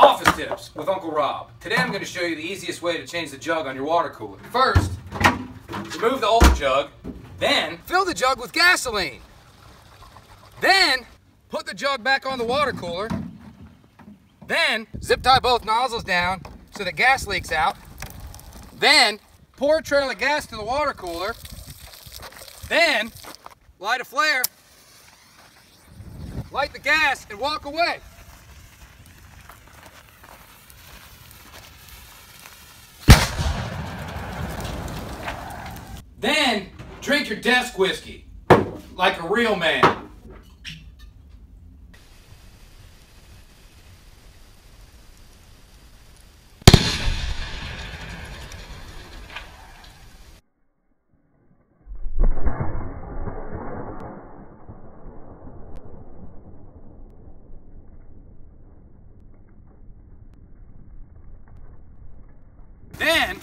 Office tips with Uncle Rob. Today I'm going to show you the easiest way to change the jug on your water cooler. First, remove the old jug, then fill the jug with gasoline. Then, put the jug back on the water cooler. Then, zip tie both nozzles down so that gas leaks out. Then, pour a trail of gas to the water cooler. Then, light a flare, light the gas, and walk away. Then, drink your desk whiskey like a real man. Then,